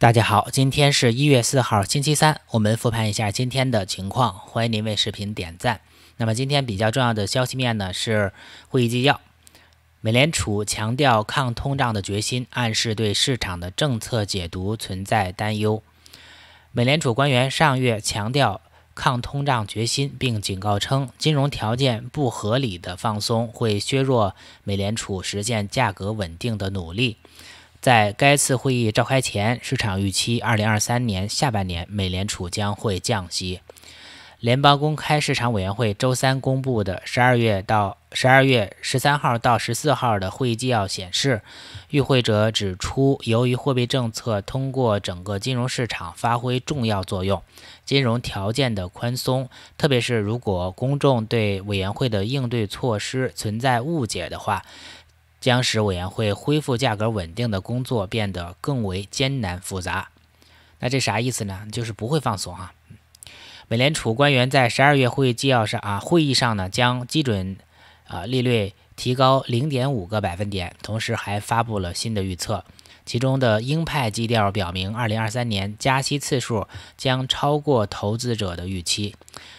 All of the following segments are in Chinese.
大家好，今天是一月四号，星期三，我们复盘一下今天的情况。欢迎您为视频点赞。那么今天比较重要的消息面呢是会议纪要，美联储强调抗通胀的决心，暗示对市场的政策解读存在担忧。美联储官员上月强调抗通胀决心，并警告称，金融条件不合理的放松会削弱美联储实现价格稳定的努力。在该次会议召开前，市场预期2023年下半年美联储将会降息。联邦公开市场委员会周三公布的12月到12月13号到14号的会议纪要显示，与会者指出，由于货币政策通过整个金融市场发挥重要作用，金融条件的宽松，特别是如果公众对委员会的应对措施存在误解的话。将使委员会恢复价格稳定的工作变得更为艰难复杂。那这啥意思呢？就是不会放松啊。美联储官员在十二月会议纪要上啊会议上呢，将基准啊利率提高零点五个百分点，同时还发布了新的预测。其中的鹰派基调表明，二零二三年加息次数将超过投资者的预期。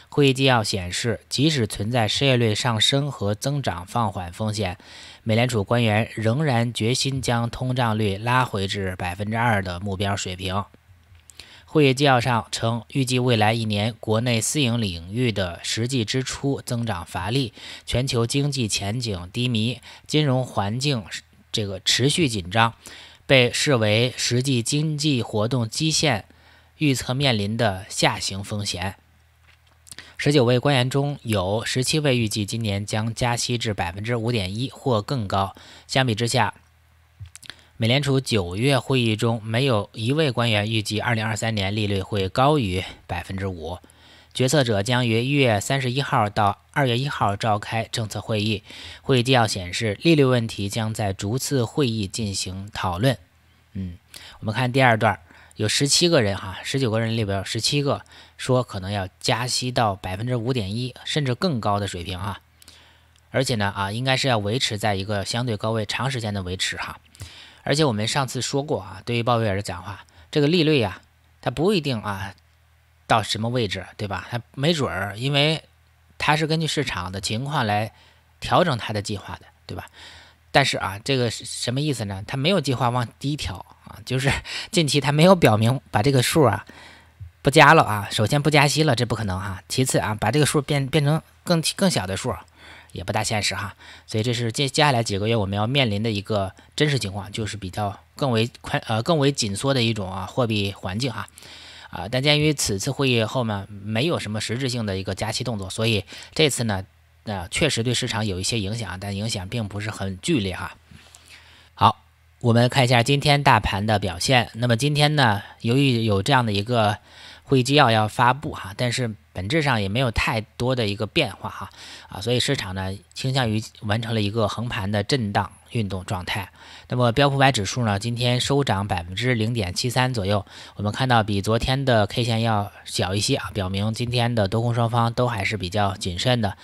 会议纪要显示，即使存在失业率上升和增长放缓风险，美联储官员仍然决心将通胀率拉回至百分之二的目标水平。会议纪要上称，预计未来一年国内私营领域的实际支出增长乏力，全球经济前景低迷，金融环境这个持续紧张。被视为实际经济活动基线预测面临的下行风险。十九位官员中有十七位预计今年将加息至百分之五点一或更高。相比之下，美联储九月会议中没有一位官员预计二零二三年利率会高于百分之五。决策者将于一月三十一号到二月一号召开政策会议。会议纪要显示，利率问题将在逐次会议进行讨论。嗯，我们看第二段，有十七个人哈，十九个人里边有十七个说可能要加息到百分之五点一，甚至更高的水平哈。而且呢啊，应该是要维持在一个相对高位，长时间的维持哈。而且我们上次说过啊，对于鲍威尔的讲话，这个利率呀，它不一定啊。到什么位置，对吧？它没准儿，因为它是根据市场的情况来调整它的计划的，对吧？但是啊，这个是什么意思呢？他没有计划往低调啊，就是 近期他没有表明把这个数啊不加了啊。首先不加息了，这不可能哈。其次啊，把这个数变变成更更小的数，也不大现实哈。所以这是接接下来几个月我们要面临的一个真实情况，就是比较更为宽呃更为紧缩的一种啊货币环境哈。啊，但鉴于此次会议后面，没有什么实质性的一个加息动作，所以这次呢，呃，确实对市场有一些影响，但影响并不是很剧烈哈。好，我们看一下今天大盘的表现。那么今天呢，由于有这样的一个会议纪要要发布哈，但是本质上也没有太多的一个变化哈，啊，所以市场呢倾向于完成了一个横盘的震荡。运动状态，那么标普百指数呢？今天收涨百分之零点七三左右。我们看到比昨天的 K 线要小一些啊，表明今天的多空双方都还是比较谨慎的。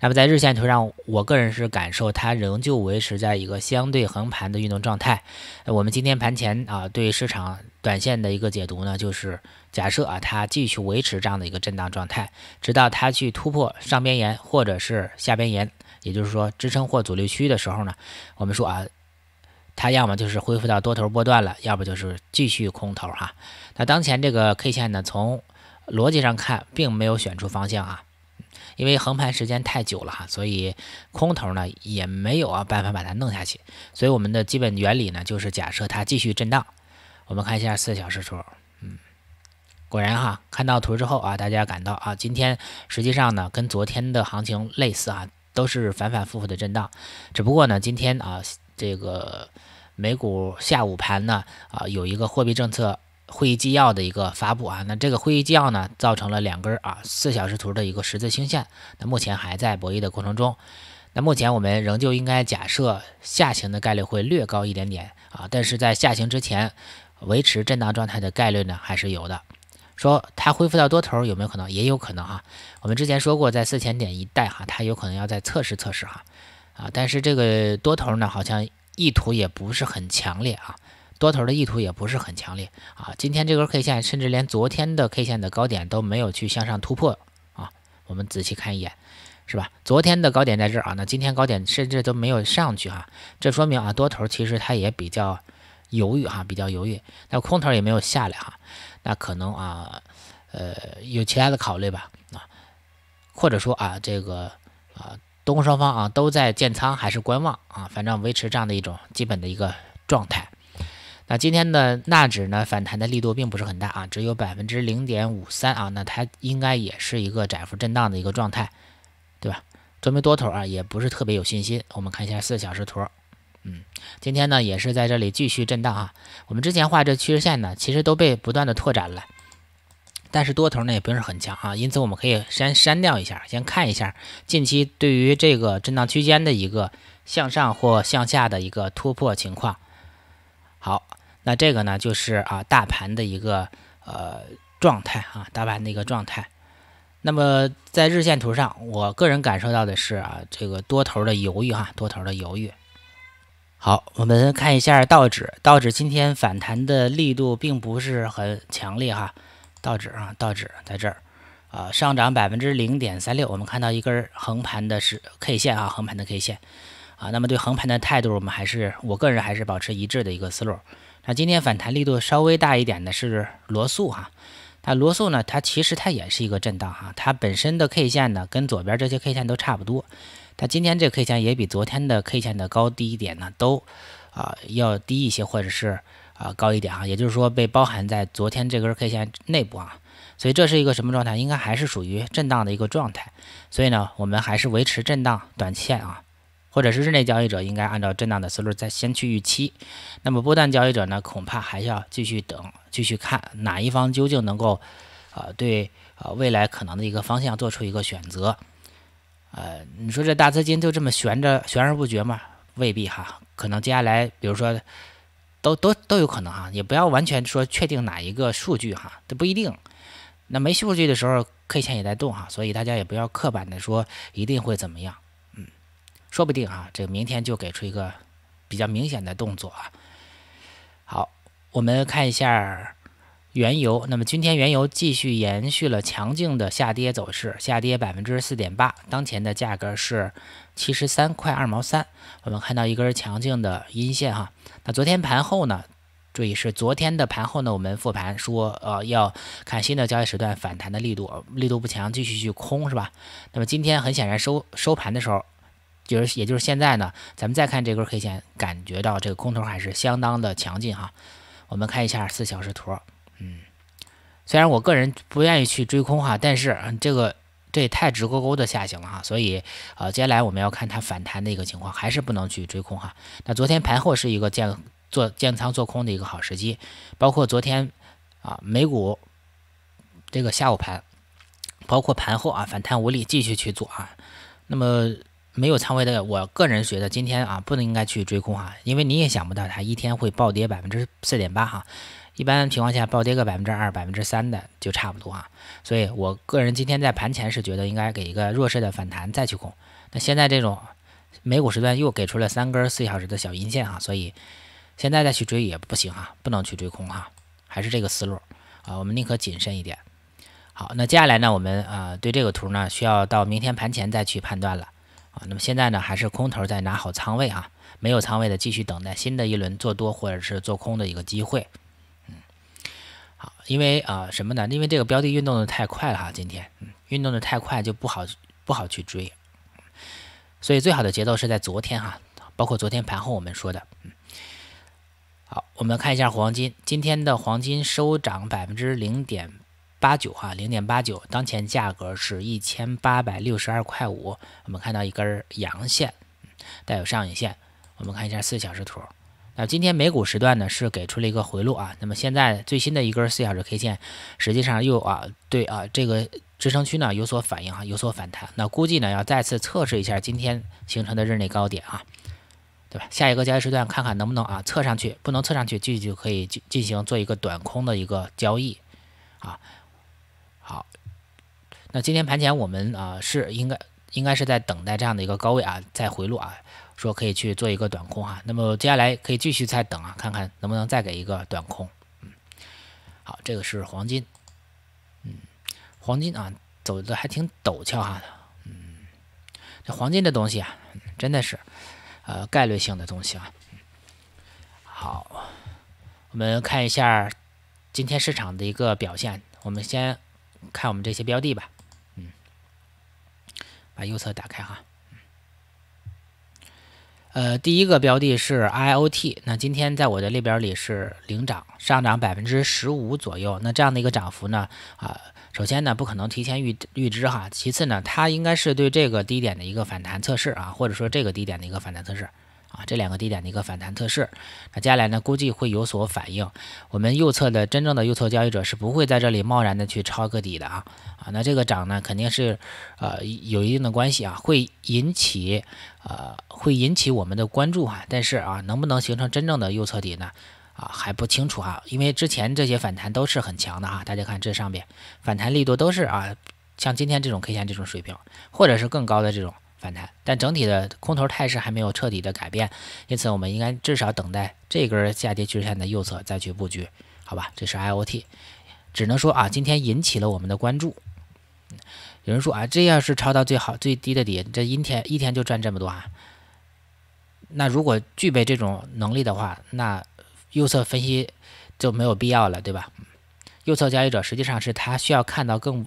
那么在日线图上，我个人是感受它仍旧维持在一个相对横盘的运动状态。我们今天盘前啊，对市场短线的一个解读呢，就是假设啊，它继续维持这样的一个震荡状态，直到它去突破上边沿或者是下边沿。也就是说，支撑或阻力区的时候呢，我们说啊，它要么就是恢复到多头波段了，要不就是继续空头哈。那当前这个 K 线呢，从逻辑上看，并没有选出方向啊，因为横盘时间太久了哈，所以空头呢也没有啊办法把它弄下去。所以我们的基本原理呢，就是假设它继续震荡。我们看一下四小时图，嗯，果然哈，看到图之后啊，大家感到啊，今天实际上呢，跟昨天的行情类似啊。都是反反复复的震荡，只不过呢，今天啊，这个美股下午盘呢，啊，有一个货币政策会议纪要的一个发布啊，那这个会议纪要呢，造成了两根啊四小时图的一个十字星线，那目前还在博弈的过程中，那目前我们仍旧应该假设下行的概率会略高一点点啊，但是在下行之前维持震荡状态的概率呢，还是有的。说它恢复到多头有没有可能？也有可能哈。我们之前说过，在四千点一带哈，它有可能要再测试测试哈。啊，但是这个多头呢，好像意图也不是很强烈啊。多头的意图也不是很强烈啊。今天这根 K 线甚至连昨天的 K 线的高点都没有去向上突破啊。我们仔细看一眼，是吧？昨天的高点在这儿啊，那今天高点甚至都没有上去哈。这说明啊，多头其实它也比较犹豫哈，比较犹豫。那空头也没有下来哈，那可能啊，呃，有其他的考虑吧啊，或者说啊，这个啊。多空双方啊都在建仓还是观望啊，反正维持这样的一种基本的一个状态。那今天的纳指呢反弹的力度并不是很大啊，只有百分之零点五三啊，那它应该也是一个窄幅震荡的一个状态，对吧？说明多头啊也不是特别有信心。我们看一下四小时图，嗯，今天呢也是在这里继续震荡啊。我们之前画这趋势线呢，其实都被不断的拓展了。但是多头呢也不是很强啊，因此我们可以先删掉一下，先看一下近期对于这个震荡区间的一个向上或向下的一个突破情况。那这个呢就是啊大盘的一个呃状态啊，大盘的一个状态。那么在日线图上，我个人感受到的是啊这个多头的犹豫哈，多头的犹豫。好，我们看一下道指，道指今天反弹的力度并不是很强烈哈。道指啊，道指在这儿，啊，上涨百分之零点三六。我们看到一根横盘的是 K 线啊，横盘的 K 线啊。那么对横盘的态度，我们还是我个人还是保持一致的一个思路。那今天反弹力度稍微大一点的是罗素哈，它罗素呢，它其实它也是一个震荡哈，它本身的 K 线呢跟左边这些 K 线都差不多，它今天这 K 线也比昨天的 K 线的高低点呢都啊要低一些，或者是。啊，高一点啊，也就是说被包含在昨天这根 K 线内部啊，所以这是一个什么状态？应该还是属于震荡的一个状态。所以呢，我们还是维持震荡短线啊，或者是日内交易者应该按照震荡的思路再先去预期。那么波段交易者呢，恐怕还是要继续等，继续看哪一方究竟能够呃对呃未来可能的一个方向做出一个选择。呃，你说这大资金就这么悬着悬而不决吗？未必哈，可能接下来比如说。都都都有可能哈，也不要完全说确定哪一个数据哈，这不一定。那没数据的时候，K 线也在动哈，所以大家也不要刻板的说一定会怎么样，说不定哈，这个明天就给出一个比较明显的动作啊。好，我们看一下。原油，那么今天原油继续延续了强劲的下跌走势，下跌百分之四点八，当前的价格是七十三块二毛三。我们看到一根强劲的阴线哈。那昨天盘后呢，注意是昨天的盘后呢，我们复盘说，呃，要看新的交易时段反弹的力度，力度不强，继续去空是吧？那么今天很显然收收盘的时候，就是也就是现在呢，咱们再看这根 K 线，感觉到这个空头还是相当的强劲哈。我们看一下四小时图。嗯，虽然我个人不愿意去追空哈，但是这个这也太直勾勾的下行了哈，所以呃，接下来我们要看它反弹的一个情况，还是不能去追空哈。那昨天盘后是一个建做建仓做空的一个好时机，包括昨天啊美股这个下午盘，包括盘后啊反弹无力继续去做啊。那么没有仓位的，我个人觉得今天啊不能应该去追空哈，因为你也想不到它一天会暴跌百分之四点八哈。一般情况下，暴跌个百分之二、百分之三的就差不多啊。所以我个人今天在盘前是觉得应该给一个弱势的反弹再去空。那现在这种美股时段又给出了三根四小时的小阴线哈，所以现在再去追也不行哈，不能去追空哈，还是这个思路啊，我们宁可谨慎一点。好，那接下来呢，我们啊对这个图呢需要到明天盘前再去判断了啊。那么现在呢还是空头在拿好仓位啊，没有仓位的继续等待新的一轮做多或者是做空的一个机会。嗯好，因为啊什么呢？因为这个标的运动的太快了哈，今天，嗯，运动的太快就不好不好去追，所以最好的节奏是在昨天哈，包括昨天盘后我们说的，嗯，好，我们看一下黄金，今天的黄金收涨百分之零点八九哈，零点八九，当前价格是一千八百六十二块五，我们看到一根阳线，带有上影线，我们看一下四小时图。那今天美股时段呢是给出了一个回落啊，那么现在最新的一根四小时 K 线，实际上又啊对啊这个支撑区呢有所反应啊，有所反弹。那估计呢要再次测试一下今天形成的日内高点啊，对吧？下一个交易时段看看能不能啊测上去，不能测上去，继续就可以进进行做一个短空的一个交易啊。好，那今天盘前我们啊是应该应该是在等待这样的一个高位啊再回落啊。说可以去做一个短空哈。那么接下来可以继续再等啊，看看能不能再给一个短空。嗯，好，这个是黄金，嗯，黄金啊走的还挺陡峭哈。嗯，这黄金这东西啊，真的是呃概率性的东西啊。好，我们看一下今天市场的一个表现。我们先看我们这些标的吧。嗯，把右侧打开哈。呃，第一个标的是 IOT，那今天在我的列表里是领涨，上涨百分之十五左右。那这样的一个涨幅呢，啊，首先呢不可能提前预预知哈，其次呢它应该是对这个低点的一个反弹测试啊，或者说这个低点的一个反弹测试。这两个低点的一个反弹测试，那接下来呢，估计会有所反应。我们右侧的真正的右侧交易者是不会在这里贸然的去抄个底的啊啊，那这个涨呢，肯定是呃有一定的关系啊，会引起呃会引起我们的关注啊，但是啊，能不能形成真正的右侧底呢？啊还不清楚哈，因为之前这些反弹都是很强的哈，大家看这上边反弹力度都是啊，像今天这种 K 线这种水平，或者是更高的这种。反弹，但整体的空头态势还没有彻底的改变，因此我们应该至少等待这根下跌趋势线的右侧再去布局，好吧？这是 IOT，只能说啊，今天引起了我们的关注。有人说啊，这要是抄到最好最低的底，这一天一天就赚这么多啊？那如果具备这种能力的话，那右侧分析就没有必要了，对吧？右侧交易者实际上是他需要看到更。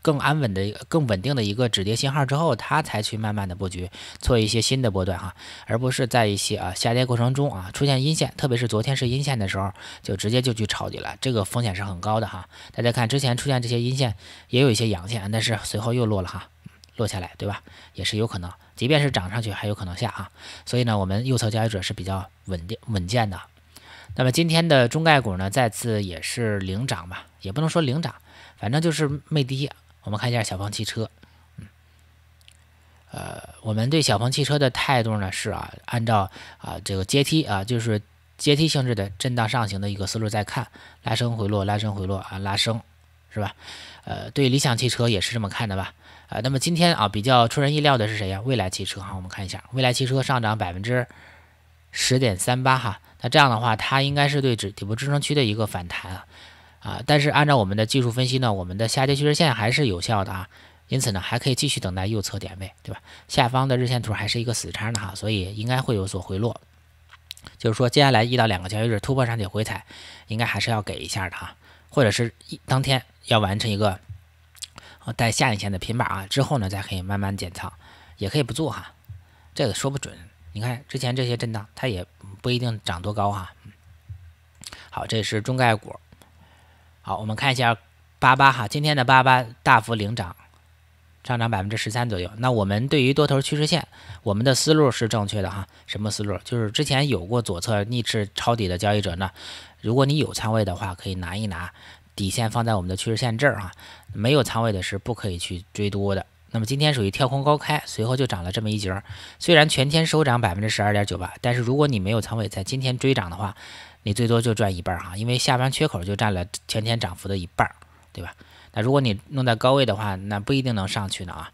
更安稳的、更稳定的一个止跌信号之后，它才去慢慢的布局，做一些新的波段哈，而不是在一些啊下跌过程中啊出现阴线，特别是昨天是阴线的时候，就直接就去抄底了，这个风险是很高的哈。大家看之前出现这些阴线，也有一些阳线，但是随后又落了哈，落下来对吧？也是有可能，即便是涨上去还有可能下啊。所以呢，我们右侧交易者是比较稳定稳健的。那么今天的中概股呢，再次也是领涨吧，也不能说领涨，反正就是没跌。我们看一下小鹏汽车，嗯，呃，我们对小鹏汽车的态度呢是啊，按照啊这个阶梯啊，就是阶梯性质的震荡上行的一个思路在看，拉升回落，拉升回落啊，拉升，是吧？呃，对理想汽车也是这么看的吧？啊，那么今天啊比较出人意料的是谁呀？蔚来汽车哈，我们看一下，蔚来汽车上涨百分之十点三八哈，那这样的话，它应该是对指底部支撑区的一个反弹啊。啊，但是按照我们的技术分析呢，我们的下跌趋势线还是有效的啊，因此呢，还可以继续等待右侧点位，对吧？下方的日线图还是一个死叉的哈，所以应该会有所回落。就是说，接下来一到两个交易日突破上去回踩，应该还是要给一下的哈，或者是一当天要完成一个带下影线的平板啊，之后呢，再可以慢慢减仓，也可以不做哈，这个说不准。你看之前这些震荡，它也不一定涨多高哈。好，这是中概股。好，我们看一下八八哈，今天的八八大幅领涨，上涨百分之十三左右。那我们对于多头趋势线，我们的思路是正确的哈。什么思路？就是之前有过左侧逆势抄底的交易者呢，如果你有仓位的话，可以拿一拿，底线放在我们的趋势线这儿哈。没有仓位的是不可以去追多的。那么今天属于跳空高开，随后就涨了这么一截儿。虽然全天收涨百分之十二点九八，但是如果你没有仓位，在今天追涨的话，你最多就赚一半儿哈，因为下方缺口就占了全天涨幅的一半儿，对吧？那如果你弄在高位的话，那不一定能上去呢啊。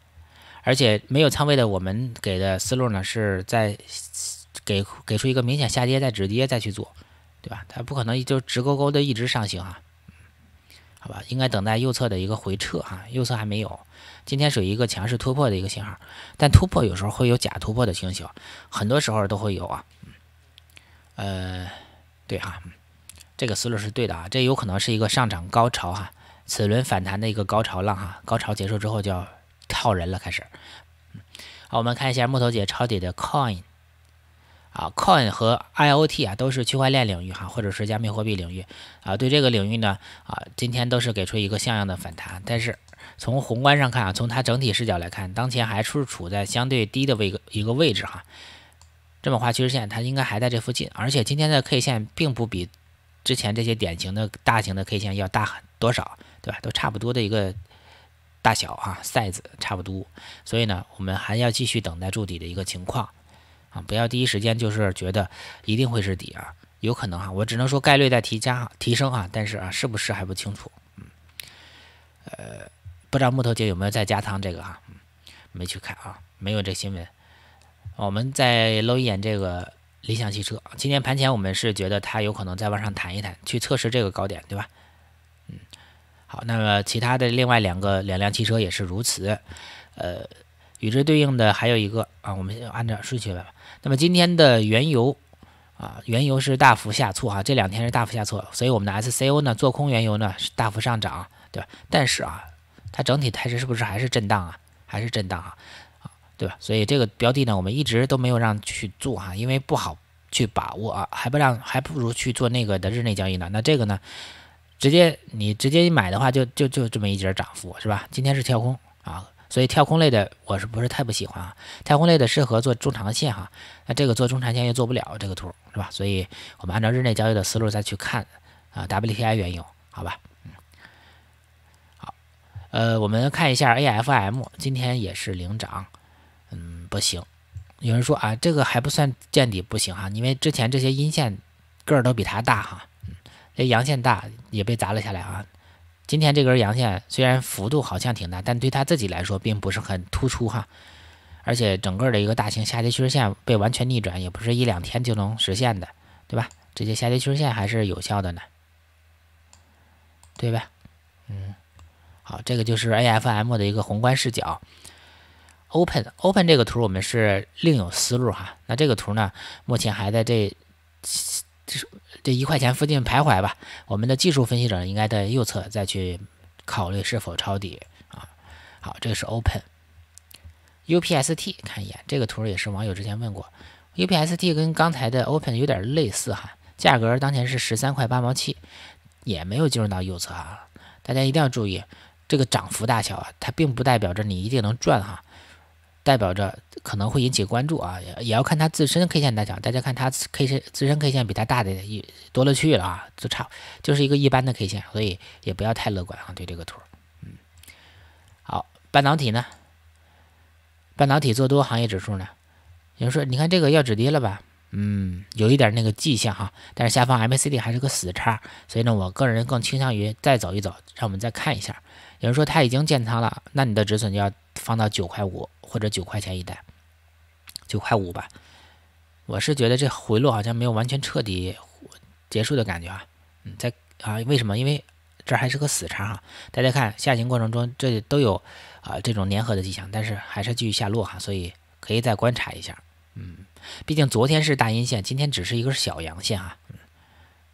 而且没有仓位的，我们给的思路呢是在给给出一个明显下跌再止跌再去做，对吧？它不可能就直勾勾的一直上行啊，好吧？应该等待右侧的一个回撤哈，右侧还没有，今天属于一个强势突破的一个信号，但突破有时候会有假突破的情形，很多时候都会有啊，呃。对哈，这个思路是对的啊，这有可能是一个上涨高潮哈，此轮反弹的一个高潮浪哈，高潮结束之后就要套人了，开始。好，我们看一下木头姐抄底的 Coin 啊，Coin 和 IOT 啊都是区块链领域哈，或者是加密货币领域啊，对这个领域呢啊，今天都是给出一个像样的反弹，但是从宏观上看啊，从它整体视角来看，当前还是处在相对低的位一个位置哈。这么画趋势线，它应该还在这附近，而且今天的 K 线并不比之前这些典型的大型的 K 线要大很多少，对吧？都差不多的一个大小啊，size 差不多。所以呢，我们还要继续等待筑底的一个情况啊，不要第一时间就是觉得一定会是底啊，有可能哈，我只能说概率在提加提升啊，但是啊，是不是还不清楚。嗯，呃，不知道木头姐有没有在加仓这个啊？没去看啊，没有这新闻。我们再搂一眼这个理想汽车，今天盘前我们是觉得它有可能再往上弹一弹，去测试这个高点，对吧？嗯，好，那么其他的另外两个两辆汽车也是如此，呃，与之对应的还有一个啊，我们按照顺序来吧。那么今天的原油啊，原油是大幅下挫啊，这两天是大幅下挫，所以我们的 SCO 呢做空原油呢是大幅上涨，对吧？但是啊，它整体态势是不是还是震荡啊？还是震荡啊？对吧？所以这个标的呢，我们一直都没有让去做哈，因为不好去把握啊，还不让，还不如去做那个的日内交易呢。那这个呢，直接你直接买的话，就就就这么一节涨幅是吧？今天是跳空啊，所以跳空类的我是不是太不喜欢啊？跳空类的适合做中长线哈，那这个做中长线又做不了这个图是吧？所以我们按照日内交易的思路再去看啊，WTI 原油好吧？嗯，好，呃，我们看一下 AFM，今天也是领涨。嗯，不行。有人说啊，这个还不算见底，不行哈，因为之前这些阴线个儿都比它大哈。嗯，这阳线大也被砸了下来啊。今天这根阳线虽然幅度好像挺大，但对他自己来说并不是很突出哈。而且整个的一个大型下跌趋势线被完全逆转，也不是一两天就能实现的，对吧？这些下跌趋势线还是有效的呢，对吧？嗯，好，这个就是 AFM 的一个宏观视角。Open Open 这个图我们是另有思路哈，那这个图呢，目前还在这这这一块钱附近徘徊吧。我们的技术分析者应该在右侧再去考虑是否抄底啊。好，这个是 Open UPST 看一眼这个图也是网友之前问过，UPST 跟刚才的 Open 有点类似哈，价格当前是十三块八毛七，也没有进入到右侧啊。大家一定要注意这个涨幅大小啊，它并不代表着你一定能赚哈。代表着可能会引起关注啊，也也要看它自身 K 线大小。大家看它 K 线自身 K 线比它大的一多了去了啊，就差就是一个一般的 K 线，所以也不要太乐观啊，对这个图。嗯，好，半导体呢？半导体做多行业指数呢？有人说，你看这个要止跌了吧？嗯，有一点那个迹象哈，但是下方 MACD 还是个死叉，所以呢，我个人更倾向于再走一走，让我们再看一下。有人说它已经建仓了，那你的止损就要放到九块五。或者九块钱一袋，九块五吧。我是觉得这回落好像没有完全彻底结束的感觉啊。嗯，在啊，为什么？因为这还是个死叉哈。大家看下行过程中，这都有啊这种粘合的迹象，但是还是继续下落哈，所以可以再观察一下。嗯，毕竟昨天是大阴线，今天只是一根小阳线啊。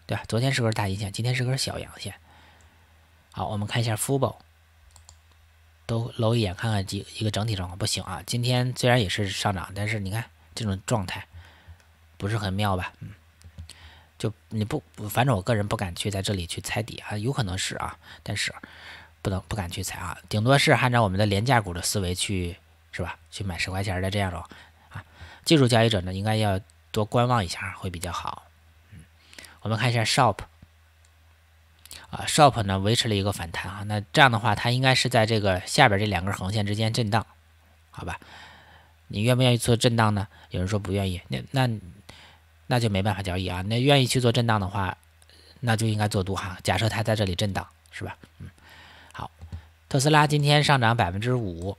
对吧？昨天是根大阴线，今天是根小阳线。好，我们看一下 Fubo。都搂一眼看看几一个整体状况不行啊！今天虽然也是上涨，但是你看这种状态不是很妙吧？嗯，就你不，反正我个人不敢去在这里去猜底啊，有可能是啊，但是不能不敢去猜啊，顶多是按照我们的廉价股的思维去，是吧？去买十块钱的这样种，技术交易者呢应该要多观望一下会比较好。嗯，我们看一下 Shop。啊，Shop 呢维持了一个反弹啊，那这样的话，它应该是在这个下边这两根横线之间震荡，好吧？你愿不愿意做震荡呢？有人说不愿意，那那那就没办法交易啊。那愿意去做震荡的话，那就应该做多哈。假设它在这里震荡，是吧？嗯，好，特斯拉今天上涨百分之五，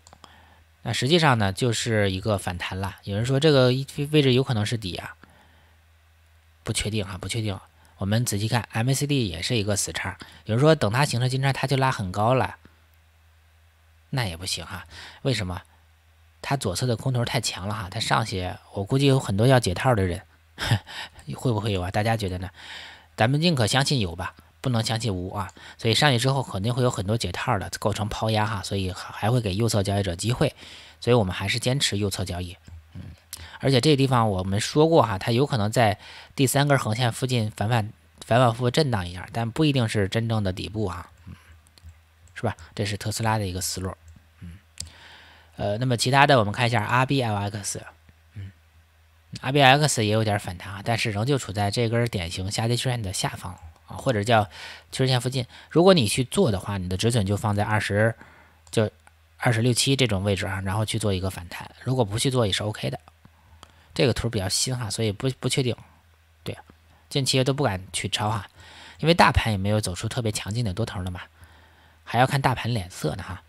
那实际上呢就是一个反弹了。有人说这个位置有可能是底啊，不确定啊，不确定。我们仔细看，MACD 也是一个死叉。有人说等它形成金叉，它就拉很高了，那也不行哈。为什么？它左侧的空头太强了哈。它上去，我估计有很多要解套的人，会不会有啊？大家觉得呢？咱们宁可相信有吧，不能相信无啊。所以上去之后肯定会有很多解套的，构成抛压哈。所以还会给右侧交易者机会。所以我们还是坚持右侧交易。嗯。而且这个地方我们说过哈，它有可能在第三根横线附近反反反反复复震荡一下，但不一定是真正的底部哈，嗯，是吧？这是特斯拉的一个思路，嗯，呃，那么其他的我们看一下 RBLX，嗯，RBLX 也有点反弹啊，但是仍旧处在这根典型下跌趋势线的下方或者叫趋势线附近。如果你去做的话，你的止损就放在二十就二十六七这种位置啊，然后去做一个反弹。如果不去做也是 OK 的。这个图比较新哈，所以不不确定，对，近期都不敢去抄哈，因为大盘也没有走出特别强劲的多头了嘛，还要看大盘脸色呢哈。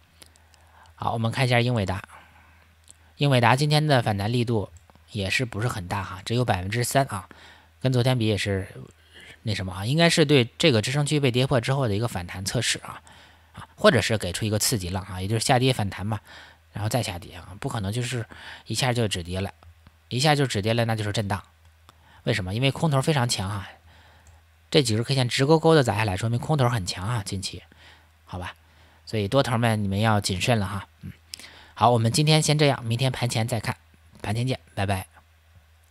好，我们看一下英伟达，英伟达今天的反弹力度也是不是很大哈，只有百分之三啊，跟昨天比也是那什么啊，应该是对这个支撑区被跌破之后的一个反弹测试啊啊，或者是给出一个刺激浪啊，也就是下跌反弹嘛，然后再下跌啊，不可能就是一下就止跌了，一下就止跌了，那就是震荡。为什么？因为空头非常强啊，这几根 K 线直勾勾的砸下来，说明空头很强啊，近期，好吧，所以多头们你们要谨慎了哈，嗯，好，我们今天先这样，明天盘前再看，盘前见，拜拜。